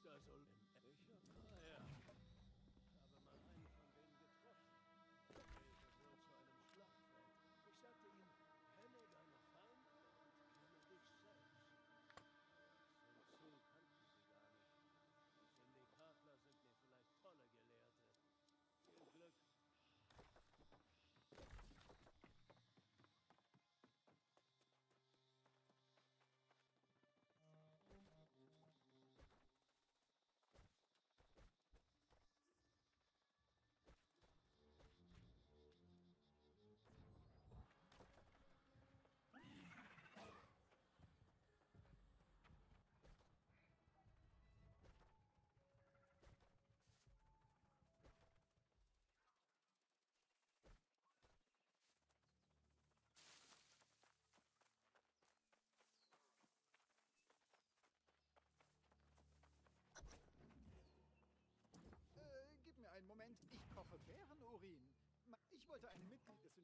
Mr. Solomon. Bärenurin. Ich wollte ein Mitglied des